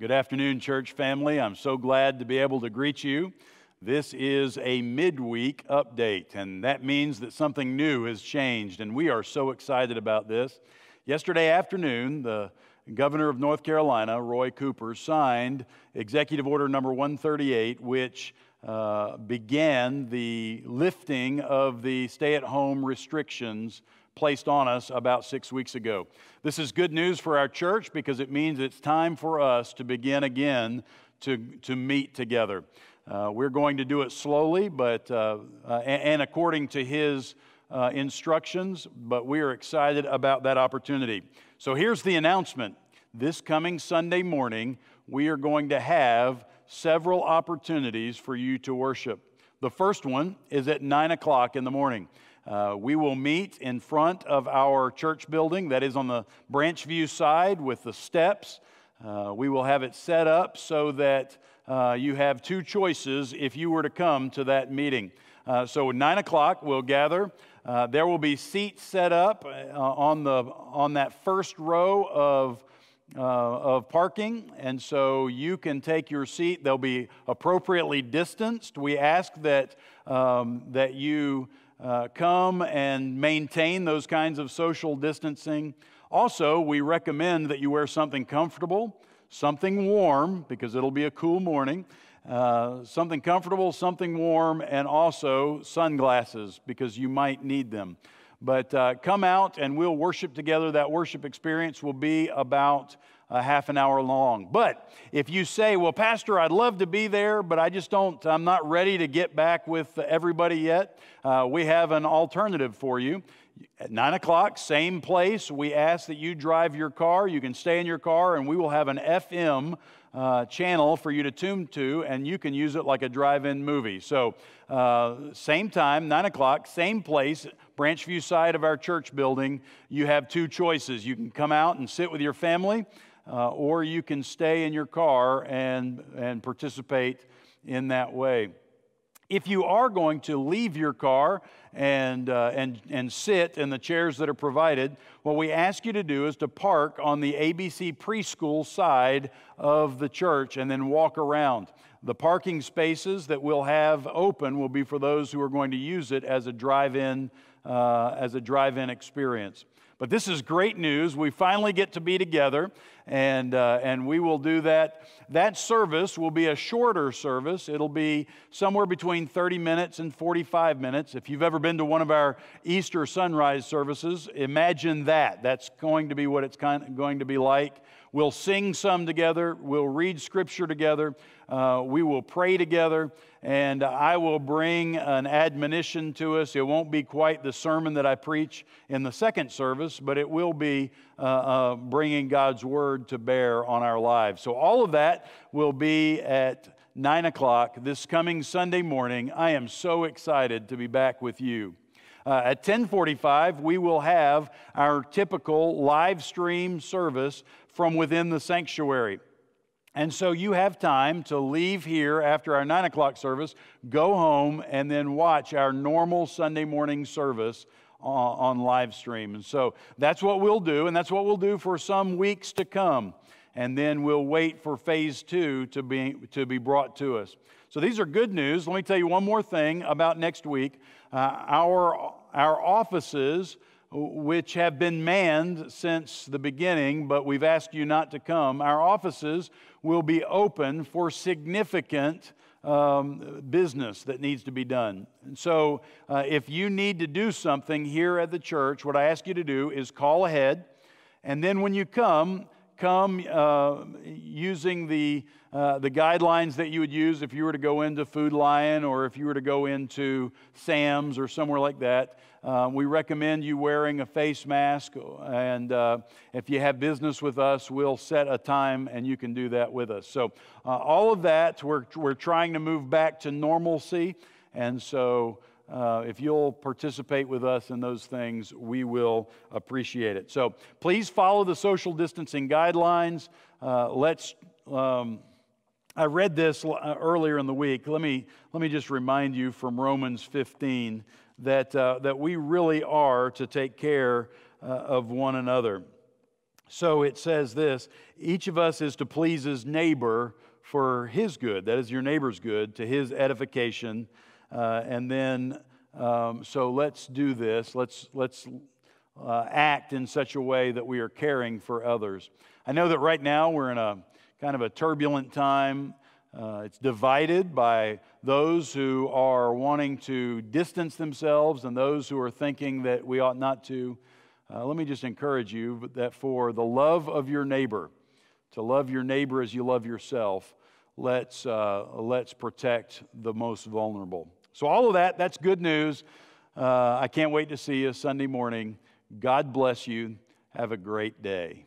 Good afternoon, church family. I'm so glad to be able to greet you. This is a midweek update, and that means that something new has changed, and we are so excited about this. Yesterday afternoon, the governor of North Carolina, Roy Cooper, signed Executive Order number 138, which uh, began the lifting of the stay at home restrictions placed on us about six weeks ago. This is good news for our church because it means it's time for us to begin again to, to meet together. Uh, we're going to do it slowly, but uh, uh, and, according to his uh, instructions, but we are excited about that opportunity. So here's the announcement. This coming Sunday morning, we are going to have several opportunities for you to worship. The first one is at 9 o'clock in the morning. Uh, we will meet in front of our church building that is on the Branchview side with the steps. Uh, we will have it set up so that uh, you have two choices if you were to come to that meeting. Uh, so, 9 o'clock, we'll gather. Uh, there will be seats set up uh, on, the, on that first row of uh, of parking, and so you can take your seat. They'll be appropriately distanced. We ask that, um, that you uh, come and maintain those kinds of social distancing. Also, we recommend that you wear something comfortable, something warm, because it'll be a cool morning, uh, something comfortable, something warm, and also sunglasses, because you might need them. But uh, come out and we'll worship together. That worship experience will be about a half an hour long. But if you say, well, Pastor, I'd love to be there, but I just don't, I'm not ready to get back with everybody yet, uh, we have an alternative for you. At 9 o'clock, same place, we ask that you drive your car. You can stay in your car, and we will have an FM uh, channel for you to tune to, and you can use it like a drive in movie. So, uh, same time, 9 o'clock, same place, Branchview side of our church building. You have two choices. You can come out and sit with your family uh, or you can stay in your car and, and participate in that way. If you are going to leave your car and, uh, and, and sit in the chairs that are provided, what we ask you to do is to park on the ABC preschool side of the church and then walk around. The parking spaces that we'll have open will be for those who are going to use it as a drive-in uh, as a drive-in experience. But this is great news. We finally get to be together, and, uh, and we will do that. That service will be a shorter service. It'll be somewhere between 30 minutes and 45 minutes. If you've ever been to one of our Easter sunrise services, imagine that. That's going to be what it's kind of going to be like. We'll sing some together, we'll read scripture together, uh, we will pray together, and I will bring an admonition to us. It won't be quite the sermon that I preach in the second service, but it will be uh, uh, bringing God's word to bear on our lives. So, all of that will be at 9 o'clock this coming Sunday morning. I am so excited to be back with you. Uh, at 1045, we will have our typical live stream service from within the sanctuary. And so you have time to leave here after our 9 o'clock service, go home, and then watch our normal Sunday morning service on, on live stream. And so that's what we'll do, and that's what we'll do for some weeks to come. And then we'll wait for phase two to be, to be brought to us. So these are good news. Let me tell you one more thing about next week. Uh, our, our offices which have been manned since the beginning, but we've asked you not to come. Our offices will be open for significant um, business that needs to be done. And so, uh, if you need to do something here at the church, what I ask you to do is call ahead, and then when you come, come uh, using the, uh, the guidelines that you would use if you were to go into Food Lion or if you were to go into Sam's or somewhere like that. Uh, we recommend you wearing a face mask, and uh, if you have business with us, we'll set a time and you can do that with us. So, uh, all of that, we're, we're trying to move back to normalcy, and so uh, if you'll participate with us in those things, we will appreciate it. So please follow the social distancing guidelines. Uh, let's. Um, I read this uh, earlier in the week. Let me, let me just remind you from Romans 15 that, uh, that we really are to take care uh, of one another. So it says this each of us is to please his neighbor for his good, that is your neighbor's good, to his edification. Uh, and then, um, so let's do this. Let's, let's uh, act in such a way that we are caring for others. I know that right now we're in a kind of a turbulent time. Uh, it's divided by those who are wanting to distance themselves and those who are thinking that we ought not to. Uh, let me just encourage you that for the love of your neighbor, to love your neighbor as you love yourself, let's, uh, let's protect the most vulnerable. So, all of that, that's good news. Uh, I can't wait to see you Sunday morning. God bless you. Have a great day.